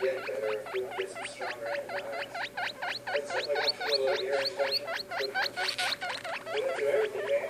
getting better, you get some stronger. And, uh, I'm a little everything, man.